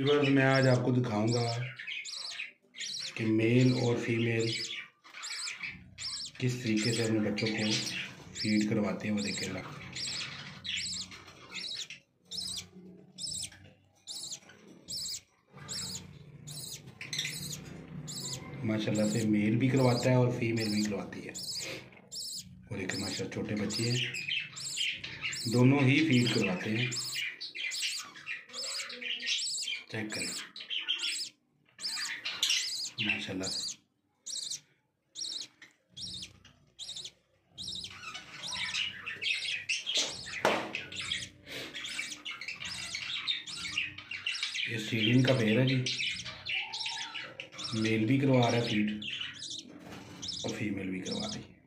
Viewers मैं आज आपको दिखाऊँगा कि मेल और फीमेल किस तरीके से अपने बच्चों को फ़ीड करवाते हैं वो देखेगा माशाल्लाह से मेल भी करवाता है और फीमेल भी करवाती है। और एक माशा छोटे बच्चे हैं, दोनों ही फ़ीड करवाते हैं। चेक करें। माशाल्लाह। ये सीलिंग का पेड़ है जी। मेल भी करवा रहा है फ़ीड और फीमेल भी करवा रही है।